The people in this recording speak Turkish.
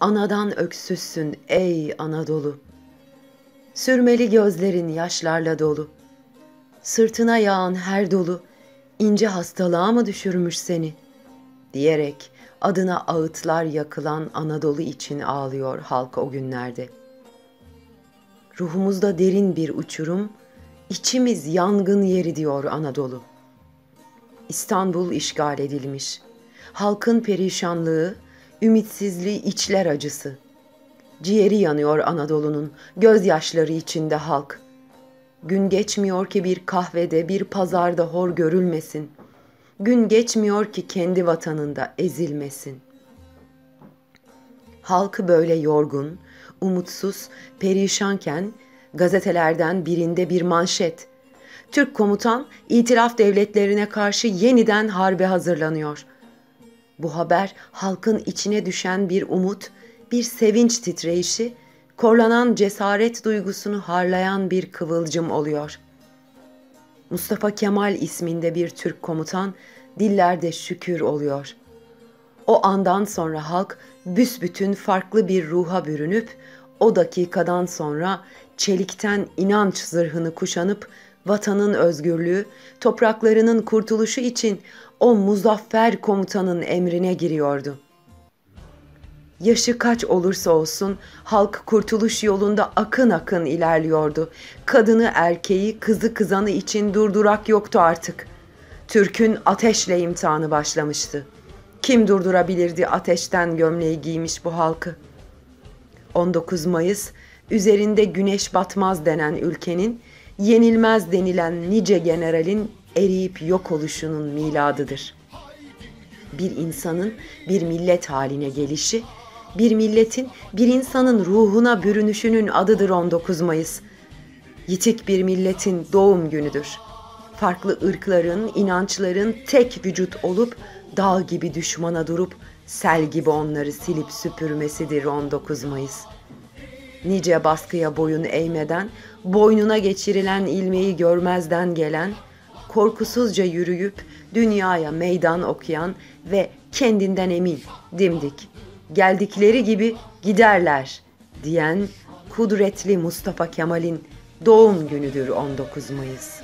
Anadan öksüzsün ey Anadolu. Sürmeli gözlerin yaşlarla dolu. Sırtına yağan her dolu ince hastalığa mı düşürmüş seni? Diyerek adına ağıtlar yakılan Anadolu için ağlıyor halk o günlerde. Ruhumuzda derin bir uçurum, içimiz yangın yeri diyor Anadolu. İstanbul işgal edilmiş. Halkın perişanlığı, ümitsizliği içler acısı. Ciğeri yanıyor Anadolu'nun, gözyaşları içinde halk. Gün geçmiyor ki bir kahvede, bir pazarda hor görülmesin. Gün geçmiyor ki kendi vatanında ezilmesin. Halkı böyle yorgun, umutsuz, perişanken gazetelerden birinde bir manşet. Türk komutan itiraf devletlerine karşı yeniden harbe hazırlanıyor. Bu haber halkın içine düşen bir umut, bir sevinç titreyişi, korlanan cesaret duygusunu harlayan bir kıvılcım oluyor. Mustafa Kemal isminde bir Türk komutan dillerde şükür oluyor. O andan sonra halk büsbütün farklı bir ruha bürünüp o dakikadan sonra çelikten inanç zırhını kuşanıp vatanın özgürlüğü, topraklarının kurtuluşu için o muzaffer komutanın emrine giriyordu. Yaşı kaç olursa olsun halk kurtuluş yolunda akın akın ilerliyordu. Kadını erkeği, kızı kızanı için durdurak yoktu artık. Türk'ün ateşle imtihanı başlamıştı. Kim durdurabilirdi ateşten gömleği giymiş bu halkı? 19 Mayıs üzerinde güneş batmaz denen ülkenin yenilmez denilen nice generalin eriyip yok oluşunun miladıdır. Bir insanın bir millet haline gelişi, bir milletin bir insanın ruhuna bürünüşünün adıdır 19 Mayıs. Yitik bir milletin doğum günüdür. Farklı ırkların, inançların tek vücut olup dağ gibi düşmana durup sel gibi onları silip süpürmesidir 19 Mayıs. Nice baskıya boyun eğmeden, boynuna geçirilen ilmeği görmezden gelen, korkusuzca yürüyüp dünyaya meydan okuyan ve kendinden emin, dimdik, geldikleri gibi giderler diyen kudretli Mustafa Kemal'in doğum günüdür 19 Mayıs.